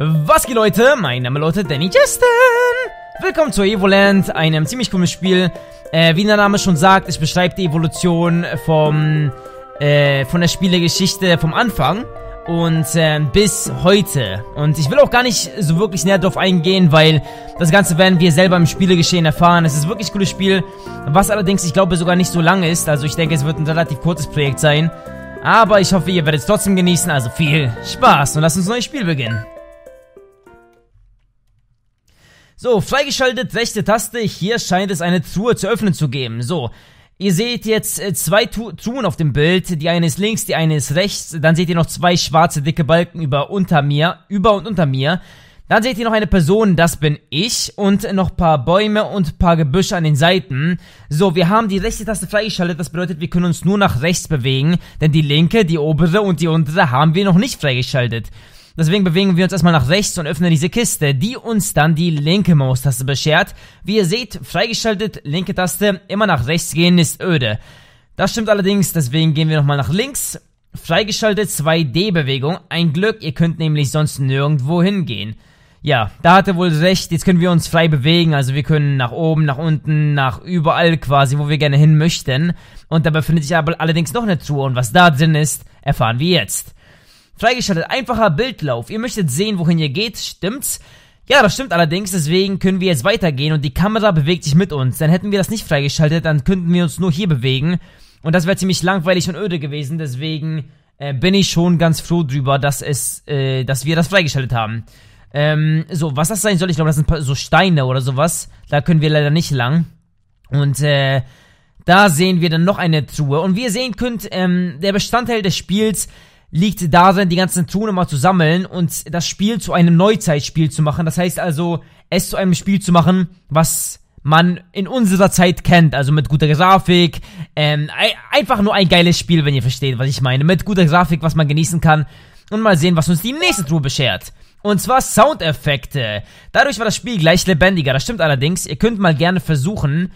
Was geht Leute? Mein Name lautet Danny Justin. Willkommen zu Evoland, einem ziemlich coolen Spiel. Äh, wie der Name schon sagt, es beschreibt die Evolution vom, äh, von der Spielegeschichte vom Anfang und äh, bis heute. Und ich will auch gar nicht so wirklich näher drauf eingehen, weil das Ganze werden wir selber im Spielegeschehen erfahren. Es ist wirklich ein cooles Spiel, was allerdings, ich glaube, sogar nicht so lang ist. Also ich denke, es wird ein relativ kurzes Projekt sein. Aber ich hoffe, ihr werdet es trotzdem genießen. Also viel Spaß und lasst uns ein neues Spiel beginnen. So, freigeschaltet, rechte Taste. Hier scheint es eine Truhe zu öffnen zu geben. So, ihr seht jetzt äh, zwei Truhen auf dem Bild. Die eine ist links, die eine ist rechts. Dann seht ihr noch zwei schwarze, dicke Balken über unter mir, über und unter mir. Dann seht ihr noch eine Person, das bin ich, und noch paar Bäume und paar Gebüsche an den Seiten. So, wir haben die rechte Taste freigeschaltet, das bedeutet, wir können uns nur nach rechts bewegen, denn die linke, die obere und die untere haben wir noch nicht freigeschaltet. Deswegen bewegen wir uns erstmal nach rechts und öffnen diese Kiste, die uns dann die linke Maustaste beschert. Wie ihr seht, freigeschaltet, linke Taste, immer nach rechts gehen ist öde. Das stimmt allerdings, deswegen gehen wir nochmal nach links. Freigeschaltet 2D-Bewegung. Ein Glück, ihr könnt nämlich sonst nirgendwo hingehen. Ja, da hat er wohl recht, jetzt können wir uns frei bewegen, also wir können nach oben, nach unten, nach überall quasi, wo wir gerne hin möchten. Und da befindet sich aber allerdings noch eine Truhe und was da drin ist, erfahren wir jetzt. Freigeschaltet, einfacher Bildlauf. Ihr möchtet sehen, wohin ihr geht, stimmt's? Ja, das stimmt allerdings, deswegen können wir jetzt weitergehen und die Kamera bewegt sich mit uns. Dann hätten wir das nicht freigeschaltet, dann könnten wir uns nur hier bewegen. Und das wäre ziemlich langweilig und öde gewesen, deswegen äh, bin ich schon ganz froh drüber, dass es, äh, dass wir das freigeschaltet haben. Ähm, so, was das sein soll, ich glaube, das sind so Steine oder sowas. Da können wir leider nicht lang. Und, äh, da sehen wir dann noch eine Truhe. Und wie ihr sehen könnt, ähm, der Bestandteil des Spiels liegt darin, die ganzen Truhen immer zu sammeln und das Spiel zu einem Neuzeitspiel zu machen. Das heißt also, es zu einem Spiel zu machen, was man in unserer Zeit kennt, also mit guter Grafik, ähm, einfach nur ein geiles Spiel, wenn ihr versteht, was ich meine, mit guter Grafik, was man genießen kann und mal sehen, was uns die nächste Truhe beschert. Und zwar Soundeffekte. Dadurch war das Spiel gleich lebendiger, das stimmt allerdings, ihr könnt mal gerne versuchen,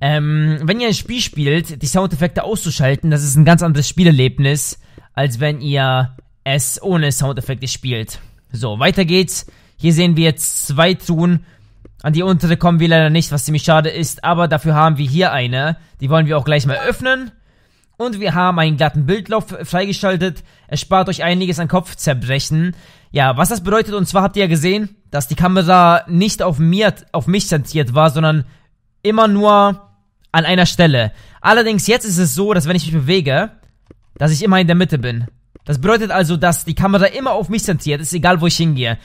ähm, wenn ihr ein Spiel spielt, die Soundeffekte auszuschalten, das ist ein ganz anderes Spielerlebnis, als wenn ihr es ohne Soundeffekte spielt. So, weiter geht's. Hier sehen wir jetzt zwei Truhen. An die untere kommen wir leider nicht, was ziemlich schade ist, aber dafür haben wir hier eine. Die wollen wir auch gleich mal öffnen. Und wir haben einen glatten Bildlauf freigeschaltet. Es spart euch einiges an Kopfzerbrechen. Ja, was das bedeutet, und zwar habt ihr ja gesehen, dass die Kamera nicht auf mir, auf mich zentriert war, sondern immer nur an einer Stelle. Allerdings jetzt ist es so, dass wenn ich mich bewege, dass ich immer in der Mitte bin. Das bedeutet also, dass die Kamera immer auf mich zentriert ist, egal wo ich hingehe.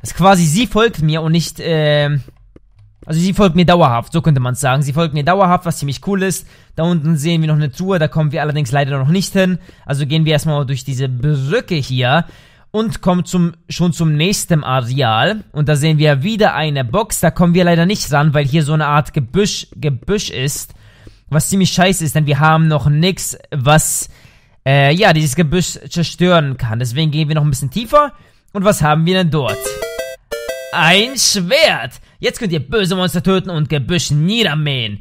Das ist quasi, sie folgt mir und nicht, äh, also sie folgt mir dauerhaft, so könnte man sagen. Sie folgt mir dauerhaft, was ziemlich cool ist. Da unten sehen wir noch eine Tour, da kommen wir allerdings leider noch nicht hin. Also gehen wir erstmal durch diese Brücke hier und kommen zum, schon zum nächsten Areal. Und da sehen wir wieder eine Box, da kommen wir leider nicht ran, weil hier so eine Art Gebüsch, Gebüsch ist. Was ziemlich scheiße ist, denn wir haben noch nichts, was äh, ja, dieses Gebüsch zerstören kann. Deswegen gehen wir noch ein bisschen tiefer. Und was haben wir denn dort? Ein Schwert! Jetzt könnt ihr böse Monster töten und Gebüsch niedermähen.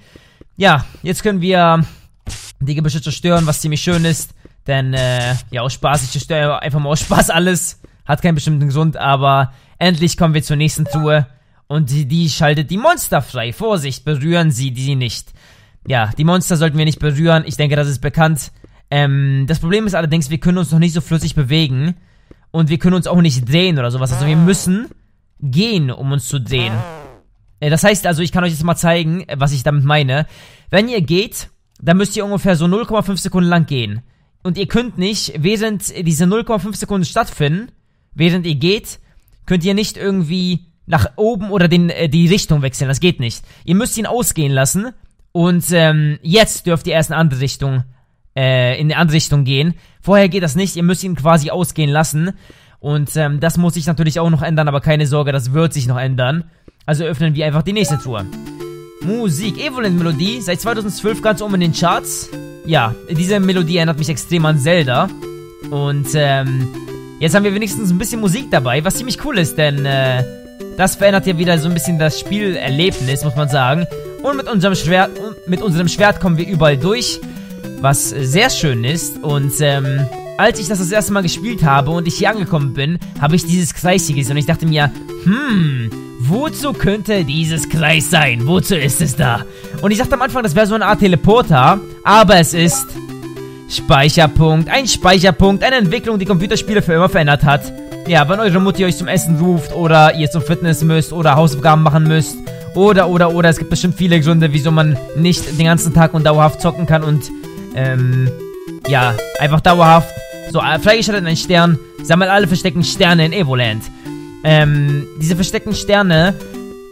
Ja, jetzt können wir die Gebüsche zerstören, was ziemlich schön ist. Denn, äh, ja, aus Spaß, ich zerstöre einfach mal aus Spaß alles. Hat keinen bestimmten Grund, aber endlich kommen wir zur nächsten Truhe. Und die, die schaltet die Monster frei. Vorsicht, berühren Sie die nicht. Ja, die Monster sollten wir nicht berühren. Ich denke, das ist bekannt. Ähm, das Problem ist allerdings, wir können uns noch nicht so flüssig bewegen. Und wir können uns auch nicht drehen oder sowas. Also wir müssen gehen, um uns zu drehen. Äh, das heißt also, ich kann euch jetzt mal zeigen, äh, was ich damit meine. Wenn ihr geht, dann müsst ihr ungefähr so 0,5 Sekunden lang gehen. Und ihr könnt nicht, während diese 0,5 Sekunden stattfinden, während ihr geht, könnt ihr nicht irgendwie nach oben oder den, äh, die Richtung wechseln. Das geht nicht. Ihr müsst ihn ausgehen lassen. Und ähm, jetzt dürft ihr erst in eine andere Richtung äh, in eine andere Richtung gehen. Vorher geht das nicht, ihr müsst ihn quasi ausgehen lassen. Und ähm, das muss sich natürlich auch noch ändern, aber keine Sorge, das wird sich noch ändern. Also öffnen wir einfach die nächste Tour. Musik, Evolent Melodie, seit 2012 ganz oben in den Charts. Ja, diese Melodie erinnert mich extrem an Zelda. Und ähm, jetzt haben wir wenigstens ein bisschen Musik dabei, was ziemlich cool ist, denn äh, das verändert ja wieder so ein bisschen das Spielerlebnis, muss man sagen. Und mit unserem Schwert, mit unserem Schwert kommen wir überall durch was sehr schön ist. Und ähm, als ich das das erste Mal gespielt habe und ich hier angekommen bin, habe ich dieses Kreis hier gesehen und ich dachte mir, hm, wozu könnte dieses Kreis sein? Wozu ist es da? Und ich dachte am Anfang, das wäre so eine Art Teleporter, aber es ist Speicherpunkt. Ein Speicherpunkt, eine Entwicklung, die Computerspiele für immer verändert hat. Ja, wenn eure Mutti euch zum Essen ruft oder ihr zum Fitness müsst oder Hausaufgaben machen müsst oder, oder, oder, es gibt bestimmt viele Gründe, wieso man nicht den ganzen Tag und dauerhaft zocken kann und, ähm, ja, einfach dauerhaft. So, äh, freigeschaltet ein Stern, sammelt alle versteckten Sterne in Evoland. Ähm, diese versteckten Sterne,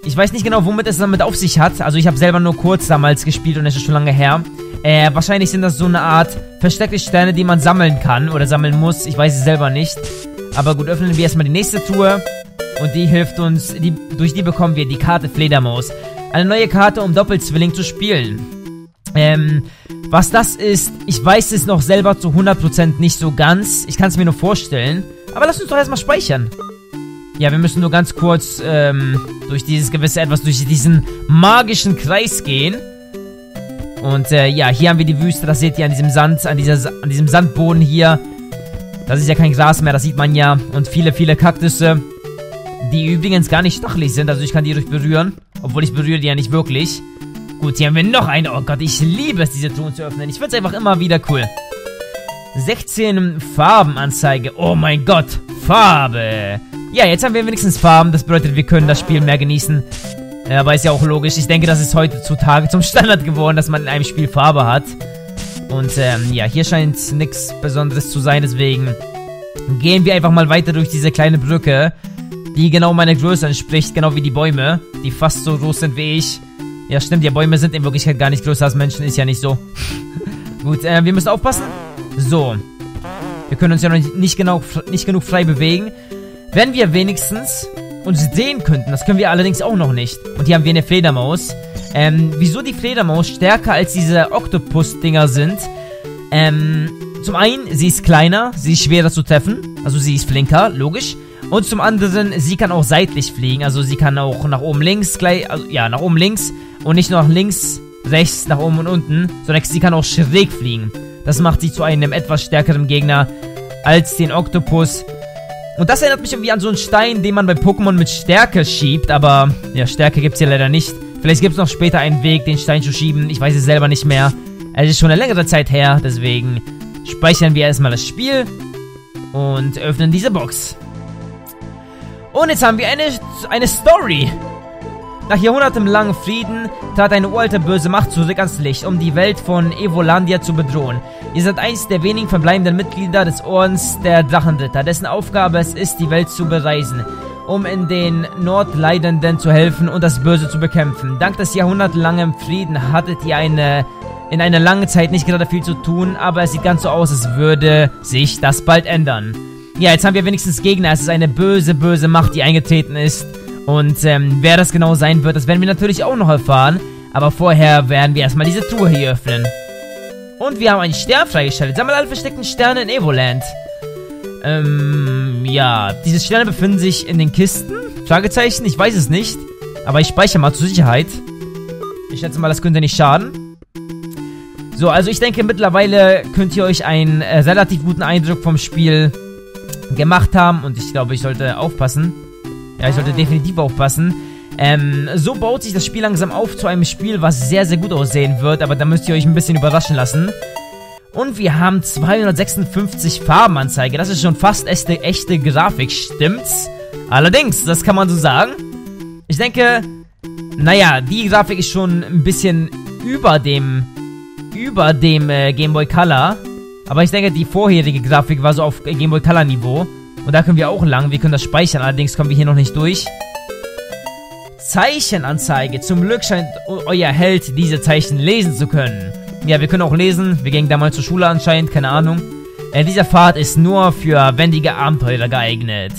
ich weiß nicht genau, womit es damit auf sich hat. Also ich habe selber nur kurz damals gespielt und es ist schon lange her. Äh, wahrscheinlich sind das so eine Art versteckte Sterne, die man sammeln kann oder sammeln muss. Ich weiß es selber nicht. Aber gut, öffnen wir erstmal die nächste Tour. Und die hilft uns, die, durch die bekommen wir die Karte Fledermaus. Eine neue Karte, um Doppelzwilling zu spielen. Ähm, was das ist, ich weiß es noch selber zu 100% nicht so ganz. Ich kann es mir nur vorstellen. Aber lass uns doch erstmal speichern. Ja, wir müssen nur ganz kurz ähm, durch dieses gewisse Etwas, durch diesen magischen Kreis gehen. Und äh, ja, hier haben wir die Wüste, das seht ihr an diesem Sand, an, dieser, an diesem Sandboden hier. Das ist ja kein Gras mehr, das sieht man ja. Und viele, viele Kaktusse, die übrigens gar nicht stachelig sind, also ich kann die durch berühren. Obwohl ich berühre die ja nicht wirklich. Gut, hier haben wir noch eine. Oh Gott, ich liebe es, diese Truhen zu öffnen. Ich finde es einfach immer wieder cool. 16 Farbenanzeige. Oh mein Gott, Farbe. Ja, jetzt haben wir wenigstens Farben. Das bedeutet, wir können das Spiel mehr genießen. Aber ist ja auch logisch. Ich denke, das ist heutzutage zum Standard geworden, dass man in einem Spiel Farbe hat. Und ähm, ja, hier scheint nichts Besonderes zu sein, deswegen gehen wir einfach mal weiter durch diese kleine Brücke, die genau meiner Größe entspricht, genau wie die Bäume, die fast so groß sind wie ich. Ja, stimmt, ja, Bäume sind in Wirklichkeit gar nicht größer als Menschen, ist ja nicht so. Gut, äh, wir müssen aufpassen. So. Wir können uns ja noch nicht, genau, nicht genug frei bewegen. Wenn wir wenigstens uns sehen könnten, das können wir allerdings auch noch nicht. Und hier haben wir eine Fledermaus. Ähm, wieso die Fledermaus stärker als diese Oktopus-Dinger sind? Ähm, zum einen, sie ist kleiner, sie ist schwerer zu treffen. Also sie ist flinker, logisch. Und zum anderen, sie kann auch seitlich fliegen. Also sie kann auch nach oben links, gleich, also, ja, nach oben links. Und nicht nur nach links, rechts, nach oben und unten. Sondern sie kann auch schräg fliegen. Das macht sie zu einem etwas stärkeren Gegner als den Oktopus. Und das erinnert mich irgendwie an so einen Stein, den man bei Pokémon mit Stärke schiebt. Aber, ja, Stärke gibt es hier leider nicht. Vielleicht gibt es noch später einen Weg, den Stein zu schieben. Ich weiß es selber nicht mehr. Es ist schon eine längere Zeit her, deswegen speichern wir erstmal das Spiel und öffnen diese Box. Und jetzt haben wir eine, eine Story. Nach jahrhundertelangen Frieden trat eine uralte böse Macht zurück ans Licht, um die Welt von Evolandia zu bedrohen. Ihr seid eines der wenigen verbleibenden Mitglieder des Ordens der Drachenritter, dessen Aufgabe es ist, die Welt zu bereisen um in den Nordleidenden zu helfen und das Böse zu bekämpfen. Dank des jahrhundertelangen Frieden hattet ihr eine in einer langen Zeit nicht gerade viel zu tun, aber es sieht ganz so aus, als würde sich das bald ändern. Ja, jetzt haben wir wenigstens Gegner. Es ist eine böse, böse Macht, die eingetreten ist. Und ähm, wer das genau sein wird, das werden wir natürlich auch noch erfahren. Aber vorher werden wir erstmal diese Truhe hier öffnen. Und wir haben einen Stern freigeschaltet. Sammelt alle versteckten Sterne in Evoland. Ähm, ja. Diese Sterne befinden sich in den Kisten? Fragezeichen? Ich weiß es nicht. Aber ich speichere mal zur Sicherheit. Ich schätze mal, das könnte nicht schaden. So, also ich denke, mittlerweile könnt ihr euch einen äh, relativ guten Eindruck vom Spiel gemacht haben. Und ich glaube, ich sollte aufpassen. Ja, ich sollte definitiv aufpassen. Ähm, so baut sich das Spiel langsam auf zu einem Spiel, was sehr, sehr gut aussehen wird. Aber da müsst ihr euch ein bisschen überraschen lassen. Und wir haben 256 Farbenanzeige. Das ist schon fast echte, echte Grafik, stimmt's? Allerdings, das kann man so sagen. Ich denke, naja, die Grafik ist schon ein bisschen über dem, über dem äh, Game Boy Color. Aber ich denke, die vorherige Grafik war so auf Game Boy Color Niveau. Und da können wir auch lang. Wir können das speichern, allerdings kommen wir hier noch nicht durch. Zeichenanzeige. Zum Glück scheint euer Held diese Zeichen lesen zu können. Ja, wir können auch lesen. Wir gingen damals zur Schule anscheinend, keine Ahnung. Äh, dieser Pfad ist nur für wendige Abenteurer geeignet.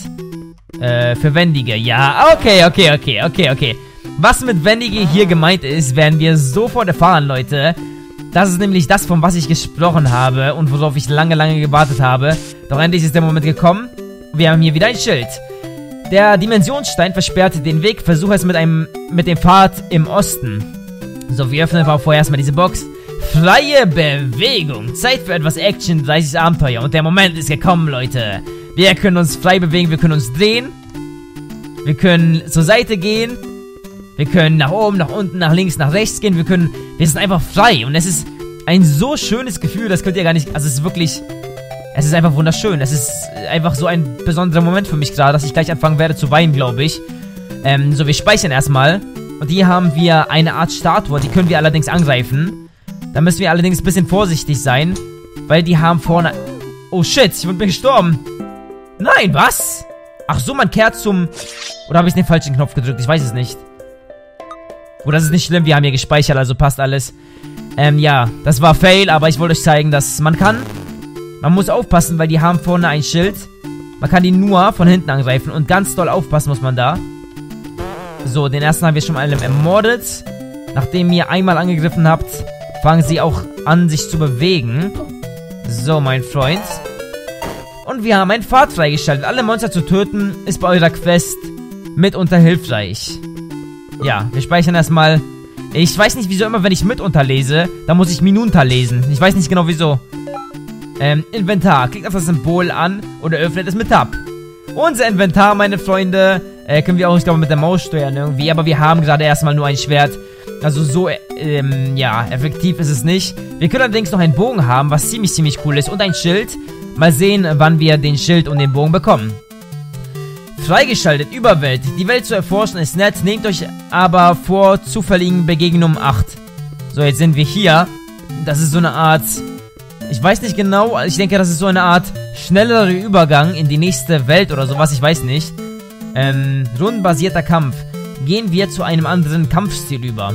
Äh, für wendige, ja. Okay, okay, okay, okay, okay. Was mit wendige hier gemeint ist, werden wir sofort erfahren, Leute. Das ist nämlich das, von was ich gesprochen habe und worauf ich lange, lange gewartet habe. Doch endlich ist der Moment gekommen. Wir haben hier wieder ein Schild. Der Dimensionsstein versperrt den Weg. Versuche es mit einem mit dem Pfad im Osten. So, wir öffnen vorher erstmal diese Box. Freie Bewegung. Zeit für etwas Action, 30 Abenteuer. Und der Moment ist gekommen, Leute. Wir können uns frei bewegen, wir können uns drehen. Wir können zur Seite gehen. Wir können nach oben, nach unten, nach links, nach rechts gehen. Wir können, wir sind einfach frei. Und es ist ein so schönes Gefühl, das könnt ihr gar nicht, also es ist wirklich, es ist einfach wunderschön. Es ist einfach so ein besonderer Moment für mich gerade, dass ich gleich anfangen werde zu weinen, glaube ich. Ähm, so, wir speichern erstmal. Und hier haben wir eine Art Statue, die können wir allerdings angreifen. Da müssen wir allerdings ein bisschen vorsichtig sein, weil die haben vorne... Oh shit, ich bin gestorben. Nein, was? Ach so, man kehrt zum... Oder habe ich den falschen Knopf gedrückt? Ich weiß es nicht. Oh, das ist nicht schlimm, wir haben hier gespeichert, also passt alles. Ähm, ja, das war Fail, aber ich wollte euch zeigen, dass man kann. Man muss aufpassen, weil die haben vorne ein Schild. Man kann die nur von hinten angreifen und ganz doll aufpassen muss man da. So, den ersten haben wir schon mal ermordet. Nachdem ihr einmal angegriffen habt, fangen sie auch an, sich zu bewegen. So, mein Freund. Und wir haben einen Pfad freigeschaltet. Alle Monster zu töten ist bei eurer Quest mitunter hilfreich. Ja, wir speichern erstmal. Ich weiß nicht, wieso immer, wenn ich mitunter lese, dann muss ich Minunter lesen. Ich weiß nicht genau, wieso. Ähm, Inventar. Klickt auf das Symbol an oder öffnet es mit Tab. Unser Inventar, meine Freunde, äh, können wir auch, ich glaube, mit der Maus steuern irgendwie. Aber wir haben gerade erstmal nur ein Schwert. Also so, ähm, ja, effektiv ist es nicht. Wir können allerdings noch einen Bogen haben, was ziemlich, ziemlich cool ist. Und ein Schild. Mal sehen, wann wir den Schild und den Bogen bekommen. Freigeschaltet, Überwelt. Die Welt zu erforschen ist nett, nehmt euch aber vor zufälligen Begegnungen Acht. So, jetzt sind wir hier. Das ist so eine Art... Ich weiß nicht genau, ich denke, das ist so eine Art schnellerer Übergang in die nächste Welt oder sowas, ich weiß nicht. Ähm, rundenbasierter Kampf. Gehen wir zu einem anderen Kampfstil über.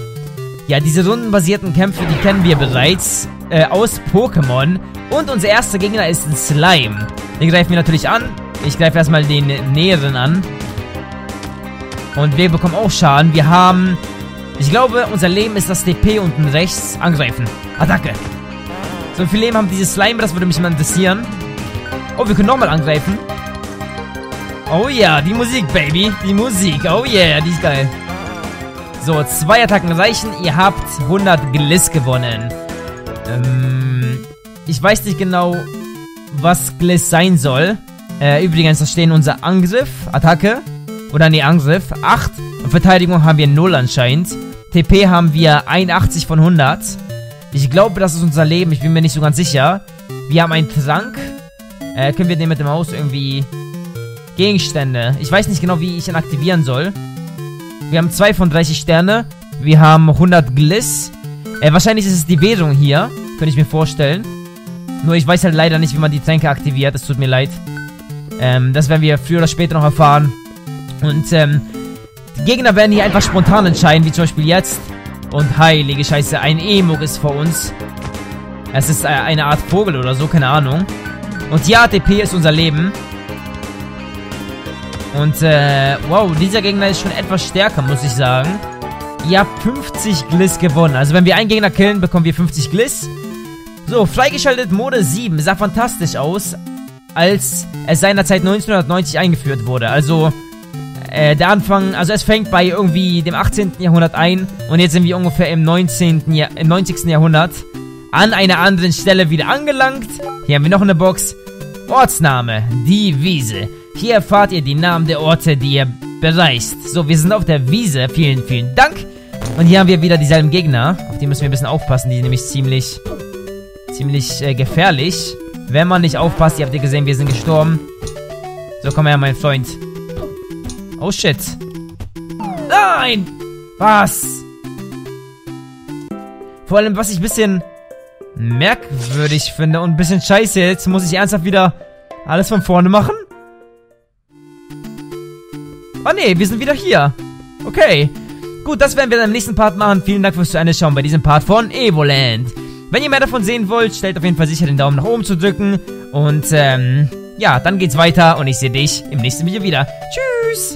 Ja, diese rundenbasierten Kämpfe, die kennen wir bereits äh, aus Pokémon. Und unser erster Gegner ist ein Slime. Den greifen wir natürlich an. Ich greife erstmal den näheren an. Und wir bekommen auch Schaden. Wir haben... Ich glaube, unser Leben ist das DP unten rechts. Angreifen. Attacke. So viel Leben haben diese Slime, das würde mich mal interessieren. Oh, wir können nochmal angreifen. Oh ja, die Musik, Baby. Die Musik. Oh yeah, die ist geil. So, zwei Attacken reichen. Ihr habt 100 Gliss gewonnen. Ähm, ich weiß nicht genau, was Gliss sein soll. Äh, übrigens, da stehen unser Angriff, Attacke, oder nee, Angriff, 8. Und Verteidigung haben wir 0 anscheinend. TP haben wir 81 von 100. Ich glaube, das ist unser Leben, ich bin mir nicht so ganz sicher. Wir haben einen Trank. Äh, können wir den mit dem Haus irgendwie... Gegenstände. Ich weiß nicht genau, wie ich ihn aktivieren soll. Wir haben 2 von 30 Sterne. Wir haben 100 Gliss. Äh, wahrscheinlich ist es die Währung hier. Könnte ich mir vorstellen. Nur ich weiß halt leider nicht, wie man die Tränke aktiviert. Es tut mir leid. Ähm, das werden wir früher oder später noch erfahren. Und, ähm, die Gegner werden hier einfach spontan entscheiden, wie zum Beispiel jetzt. Und heilige Scheiße, ein Emok ist vor uns. Es ist äh, eine Art Vogel oder so, keine Ahnung. Und ja, TP ist unser Leben. Und, äh, wow, dieser Gegner ist schon etwas stärker, muss ich sagen. Ihr habt 50 Gliss gewonnen. Also, wenn wir einen Gegner killen, bekommen wir 50 Gliss. So, freigeschaltet Mode 7. Sah fantastisch aus als es seinerzeit 1990 eingeführt wurde. Also, äh, der Anfang, also es fängt bei irgendwie dem 18. Jahrhundert ein und jetzt sind wir ungefähr im 19. Jahr, im 90. Jahrhundert an einer anderen Stelle wieder angelangt. Hier haben wir noch eine Box. Ortsname, die Wiese. Hier erfahrt ihr die Namen der Orte, die ihr bereist. So, wir sind auf der Wiese. Vielen, vielen Dank. Und hier haben wir wieder dieselben Gegner. Auf die müssen wir ein bisschen aufpassen. Die sind nämlich ziemlich, ziemlich äh, gefährlich. Wenn man nicht aufpasst, ihr habt ja gesehen, wir sind gestorben. So, komm her, mein Freund. Oh, shit. Nein! Was? Vor allem, was ich ein bisschen merkwürdig finde und ein bisschen scheiße jetzt, muss ich ernsthaft wieder alles von vorne machen? Oh nee, wir sind wieder hier. Okay. Gut, das werden wir dann im nächsten Part machen. Vielen Dank fürs Zuschauen bei diesem Part von Evoland. Wenn ihr mehr davon sehen wollt, stellt auf jeden Fall sicher den Daumen nach oben zu drücken. Und ähm, ja, dann geht's weiter und ich sehe dich im nächsten Video wieder. Tschüss!